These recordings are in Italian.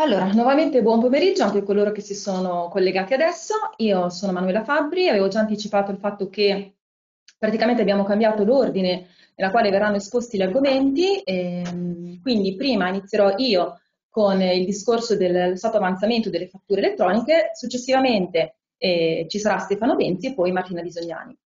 Allora, nuovamente buon pomeriggio anche a coloro che si sono collegati adesso. Io sono Manuela Fabbri, avevo già anticipato il fatto che praticamente abbiamo cambiato l'ordine nella quale verranno esposti gli argomenti, ehm, quindi prima inizierò io con il discorso dello stato avanzamento delle fatture elettroniche, successivamente eh, ci sarà Stefano Benzi e poi Martina Bisognani,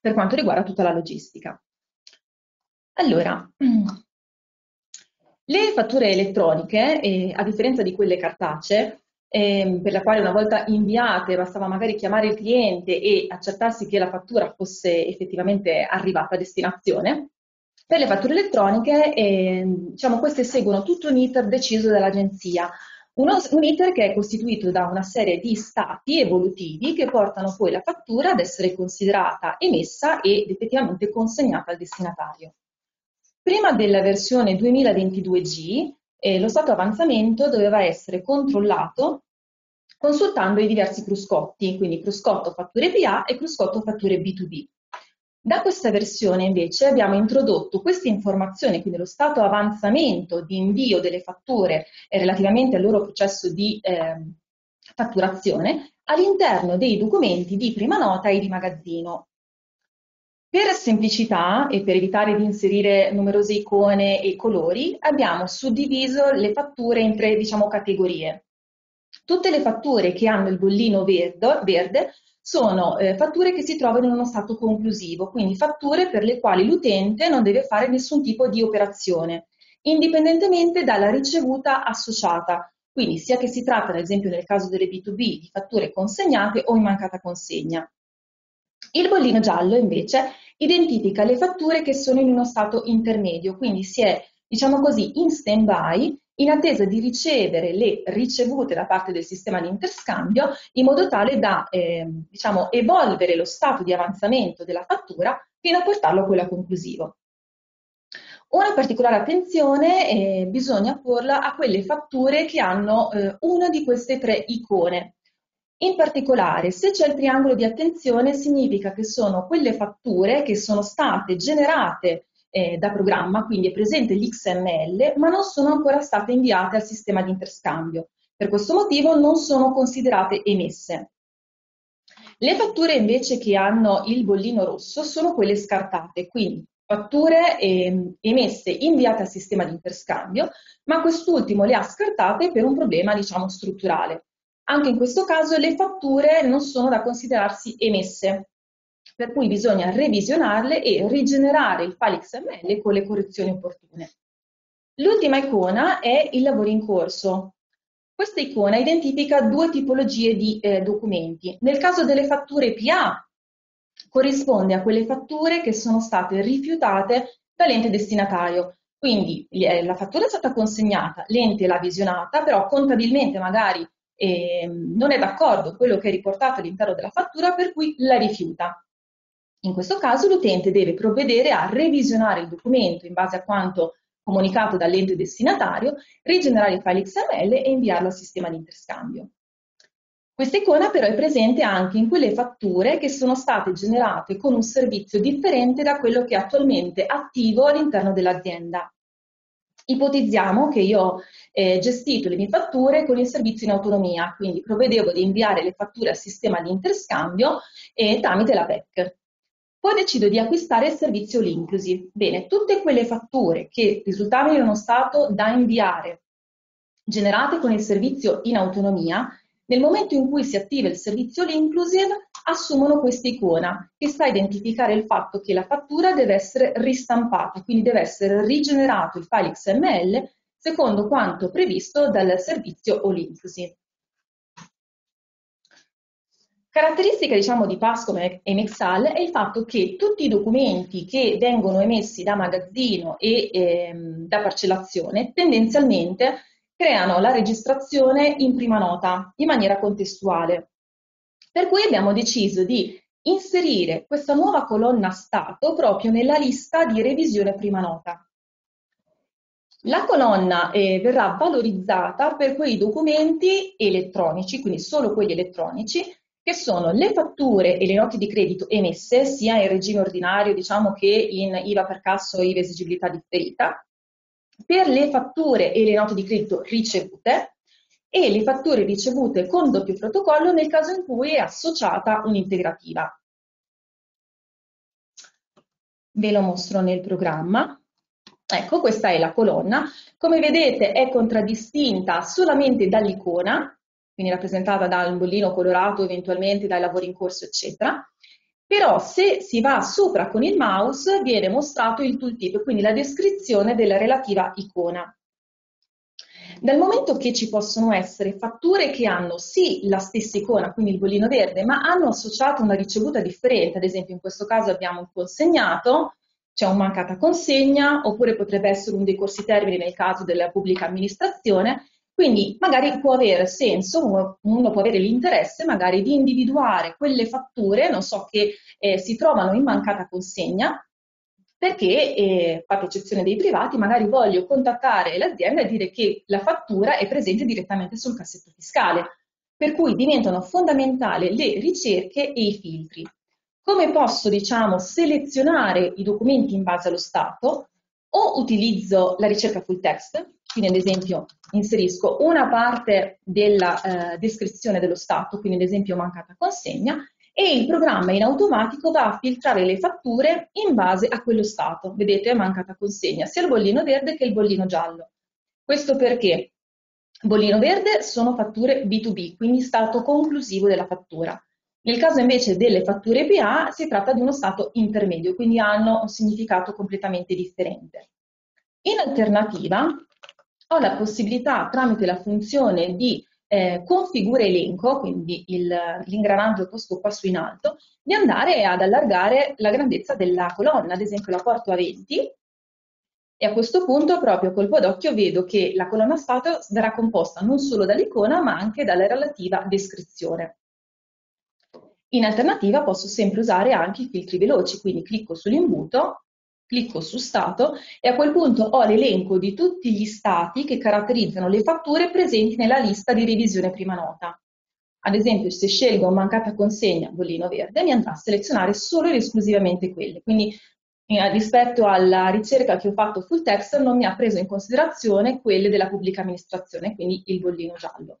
per quanto riguarda tutta la logistica. Allora, le fatture elettroniche, eh, a differenza di quelle cartacee, eh, per le quali una volta inviate bastava magari chiamare il cliente e accertarsi che la fattura fosse effettivamente arrivata a destinazione, per le fatture elettroniche eh, diciamo, queste seguono tutto un iter deciso dall'agenzia, uno, un iter che è costituito da una serie di stati evolutivi che portano poi la fattura ad essere considerata emessa ed effettivamente consegnata al destinatario. Prima della versione 2022G, eh, lo stato avanzamento doveva essere controllato consultando i diversi cruscotti, quindi cruscotto fatture PA e cruscotto fatture B2B. Da questa versione invece abbiamo introdotto queste informazioni, quindi lo stato avanzamento di invio delle fatture relativamente al loro processo di eh, fatturazione all'interno dei documenti di prima nota e di magazzino. Per semplicità e per evitare di inserire numerose icone e colori, abbiamo suddiviso le fatture in tre diciamo, categorie. Tutte le fatture che hanno il bollino verde, verde sono eh, fatture che si trovano in uno stato conclusivo, quindi fatture per le quali l'utente non deve fare nessun tipo di operazione, indipendentemente dalla ricevuta associata, quindi sia che si tratta, ad esempio nel caso delle B2B, di fatture consegnate o in mancata consegna. Il bollino giallo invece identifica le fatture che sono in uno stato intermedio, quindi si è, diciamo così, in stand-by in attesa di ricevere le ricevute da parte del sistema di interscambio in modo tale da eh, diciamo, evolvere lo stato di avanzamento della fattura fino a portarlo a quello conclusivo. Una particolare attenzione eh, bisogna porla a quelle fatture che hanno eh, una di queste tre icone. In particolare, se c'è il triangolo di attenzione, significa che sono quelle fatture che sono state generate eh, da programma, quindi è presente l'XML, ma non sono ancora state inviate al sistema di interscambio. Per questo motivo non sono considerate emesse. Le fatture invece che hanno il bollino rosso sono quelle scartate, quindi fatture eh, emesse inviate al sistema di interscambio, ma quest'ultimo le ha scartate per un problema, diciamo, strutturale. Anche in questo caso le fatture non sono da considerarsi emesse, per cui bisogna revisionarle e rigenerare il file XML con le correzioni opportune. L'ultima icona è il lavoro in corso. Questa icona identifica due tipologie di eh, documenti. Nel caso delle fatture PA corrisponde a quelle fatture che sono state rifiutate dall'ente destinatario. Quindi eh, la fattura è stata consegnata, l'ente l'ha visionata, però contabilmente magari eh, non è d'accordo con quello che è riportato all'interno della fattura, per cui la rifiuta. In questo caso l'utente deve provvedere a revisionare il documento in base a quanto comunicato dall'ente destinatario, rigenerare il file XML e inviarlo al sistema di interscambio. Questa icona però è presente anche in quelle fatture che sono state generate con un servizio differente da quello che è attualmente attivo all'interno dell'azienda. Ipotizziamo che io eh, gestito le mie fatture con il servizio in autonomia, quindi provvedevo di inviare le fatture al sistema di interscambio eh, tramite la PEC. Poi decido di acquistare il servizio Linclusive. Bene, tutte quelle fatture che risultavano in uno stato da inviare, generate con il servizio in autonomia, nel momento in cui si attiva il servizio Linclusive, assumono questa icona che sta a identificare il fatto che la fattura deve essere ristampata, quindi deve essere rigenerato il file XML secondo quanto previsto dal servizio All. Caratteristica diciamo, di PAS come Emexal è il fatto che tutti i documenti che vengono emessi da magazzino e ehm, da parcellazione tendenzialmente creano la registrazione in prima nota in maniera contestuale. Per cui abbiamo deciso di inserire questa nuova colonna stato proprio nella lista di revisione prima nota. La colonna eh, verrà valorizzata per quei documenti elettronici, quindi solo quelli elettronici, che sono le fatture e le note di credito emesse sia in regime ordinario diciamo, che in IVA per casso e IVA esigibilità differita, per le fatture e le note di credito ricevute e le fatture ricevute con doppio protocollo nel caso in cui è associata un'integrativa. Ve lo mostro nel programma. Ecco, questa è la colonna. Come vedete è contraddistinta solamente dall'icona, quindi rappresentata dal bollino colorato, eventualmente dai lavori in corso, eccetera. Però se si va sopra con il mouse viene mostrato il tooltip, quindi la descrizione della relativa icona. Dal momento che ci possono essere fatture che hanno sì la stessa icona, quindi il bollino verde, ma hanno associato una ricevuta differente, ad esempio in questo caso abbiamo un consegnato, c'è un mancata consegna, oppure potrebbe essere un dei corsi termini nel caso della pubblica amministrazione, quindi magari può avere senso, uno, può avere l'interesse magari di individuare quelle fatture, non so, che eh, si trovano in mancata consegna, perché, eh, fatto eccezione dei privati, magari voglio contattare l'azienda e dire che la fattura è presente direttamente sul cassetto fiscale, per cui diventano fondamentali le ricerche e i filtri. Come posso, diciamo, selezionare i documenti in base allo stato? O utilizzo la ricerca full text, quindi ad esempio inserisco una parte della eh, descrizione dello stato, quindi ad esempio mancata consegna, e il programma in automatico va a filtrare le fatture in base a quello stato. Vedete, è mancata consegna sia il bollino verde che il bollino giallo. Questo perché bollino verde sono fatture B2B, quindi stato conclusivo della fattura. Nel caso invece delle fatture PA si tratta di uno stato intermedio, quindi hanno un significato completamente differente. In alternativa ho la possibilità tramite la funzione di eh, configura elenco, quindi l'ingranaggio posto qua su in alto, di andare ad allargare la grandezza della colonna, ad esempio la porto a 20 e a questo punto proprio colpo d'occhio vedo che la colonna stato sarà composta non solo dall'icona ma anche dalla relativa descrizione. In alternativa posso sempre usare anche i filtri veloci, quindi clicco sull'imbuto clicco su Stato e a quel punto ho l'elenco di tutti gli stati che caratterizzano le fatture presenti nella lista di revisione prima nota. Ad esempio, se scelgo mancata consegna bollino verde, mi andrà a selezionare solo ed esclusivamente quelle. Quindi eh, rispetto alla ricerca che ho fatto full text non mi ha preso in considerazione quelle della pubblica amministrazione, quindi il bollino giallo.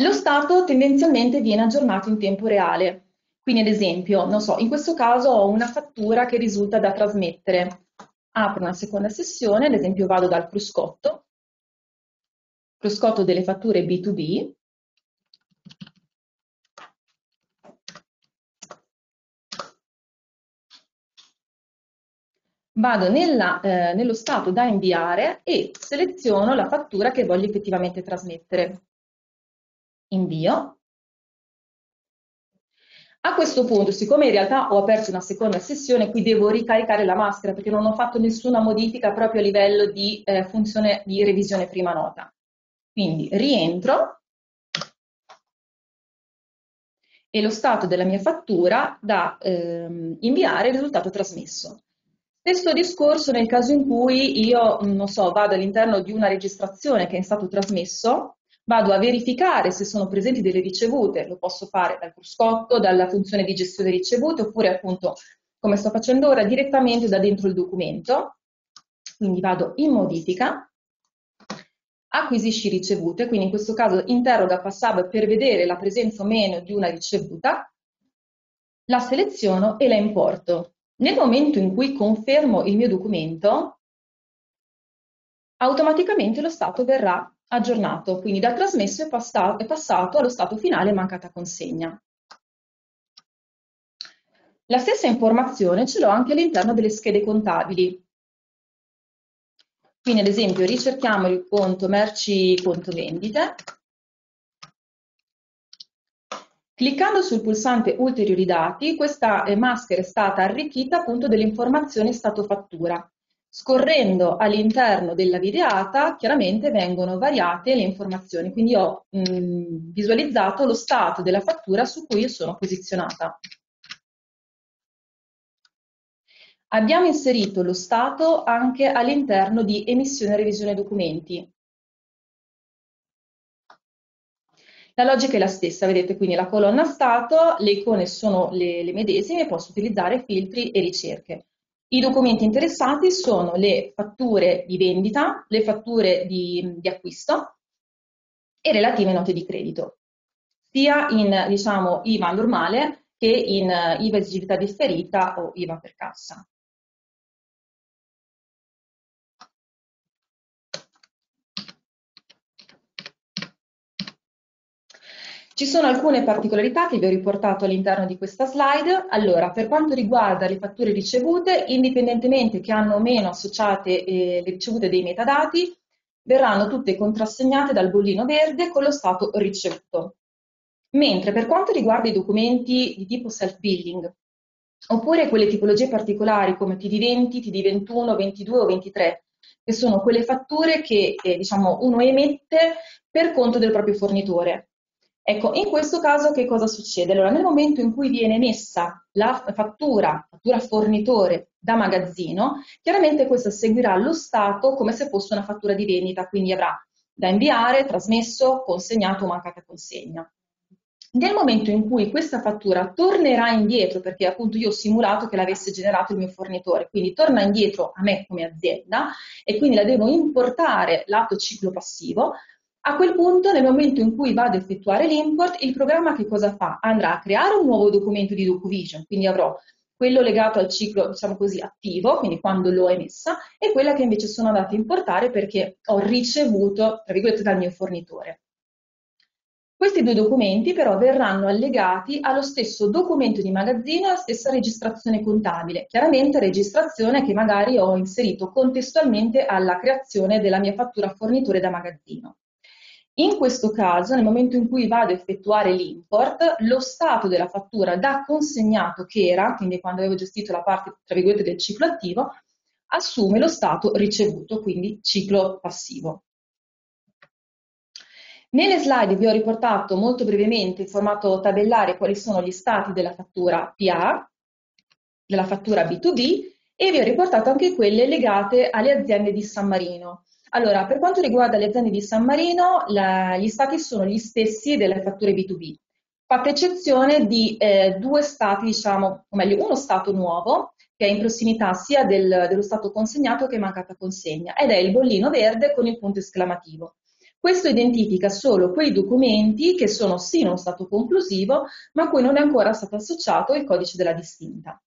Lo stato tendenzialmente viene aggiornato in tempo reale. Quindi, ad esempio, non so, in questo caso ho una fattura che risulta da trasmettere. Apro una seconda sessione, ad esempio vado dal cruscotto, cruscotto delle fatture B2B, vado nella, eh, nello stato da inviare e seleziono la fattura che voglio effettivamente trasmettere invio. A questo punto, siccome in realtà ho aperto una seconda sessione, qui devo ricaricare la maschera perché non ho fatto nessuna modifica proprio a livello di eh, funzione di revisione prima nota. Quindi rientro e lo stato della mia fattura da ehm, inviare il risultato trasmesso. Stesso discorso nel caso in cui io, non so, vado all'interno di una registrazione che è stato trasmesso vado a verificare se sono presenti delle ricevute, lo posso fare dal cruscotto, dalla funzione di gestione ricevute, oppure appunto, come sto facendo ora, direttamente da dentro il documento. Quindi vado in modifica, acquisisci ricevute, quindi in questo caso interroga PassHub per vedere la presenza o meno di una ricevuta, la seleziono e la importo. Nel momento in cui confermo il mio documento, automaticamente lo stato verrà aggiornato, quindi da trasmesso è passato, è passato allo stato finale mancata consegna. La stessa informazione ce l'ho anche all'interno delle schede contabili. Quindi ad esempio ricerchiamo il conto merci conto vendite. Cliccando sul pulsante ulteriori dati, questa maschera è stata arricchita appunto delle informazioni stato fattura. Scorrendo all'interno della videata chiaramente vengono variate le informazioni, quindi ho mh, visualizzato lo stato della fattura su cui io sono posizionata. Abbiamo inserito lo stato anche all'interno di emissione e revisione documenti. La logica è la stessa, vedete quindi la colonna stato, le icone sono le, le medesime, posso utilizzare filtri e ricerche. I documenti interessati sono le fatture di vendita, le fatture di, di acquisto e relative note di credito, sia in diciamo, IVA normale che in IVA esigibile differita o IVA per cassa. Ci sono alcune particolarità che vi ho riportato all'interno di questa slide. Allora, per quanto riguarda le fatture ricevute, indipendentemente che hanno o meno associate eh, le ricevute dei metadati, verranno tutte contrassegnate dal bollino verde con lo stato ricevuto. Mentre per quanto riguarda i documenti di tipo self-billing, oppure quelle tipologie particolari come TD20, TD21, 22 o 23, che sono quelle fatture che eh, diciamo, uno emette per conto del proprio fornitore. Ecco, in questo caso che cosa succede? Allora, nel momento in cui viene emessa la fattura, fattura fornitore da magazzino, chiaramente questa seguirà lo Stato come se fosse una fattura di vendita, quindi avrà da inviare, trasmesso, consegnato o mancata consegna. Nel momento in cui questa fattura tornerà indietro, perché appunto io ho simulato che l'avesse generato il mio fornitore, quindi torna indietro a me come azienda e quindi la devo importare lato ciclo passivo, a quel punto, nel momento in cui vado a effettuare l'import, il programma che cosa fa? Andrà a creare un nuovo documento di DocuVision, quindi avrò quello legato al ciclo, diciamo così, attivo, quindi quando l'ho emessa, e quella che invece sono andata a importare perché ho ricevuto, tra virgolette, dal mio fornitore. Questi due documenti però verranno allegati allo stesso documento di magazzino e alla stessa registrazione contabile, chiaramente registrazione che magari ho inserito contestualmente alla creazione della mia fattura fornitore da magazzino. In questo caso, nel momento in cui vado a effettuare l'import, lo stato della fattura da consegnato che era, quindi quando avevo gestito la parte, tra virgolette, del ciclo attivo, assume lo stato ricevuto, quindi ciclo passivo. Nelle slide vi ho riportato molto brevemente in formato tabellare quali sono gli stati della fattura PA, della fattura B2B e vi ho riportato anche quelle legate alle aziende di San Marino. Allora, per quanto riguarda le aziende di San Marino, la, gli stati sono gli stessi delle fatture B2B, fatta eccezione di eh, due stati, diciamo, o meglio, uno stato nuovo, che è in prossimità sia del, dello stato consegnato che mancata consegna, ed è il bollino verde con il punto esclamativo. Questo identifica solo quei documenti che sono sì in uno stato conclusivo, ma a cui non è ancora stato associato il codice della distinta.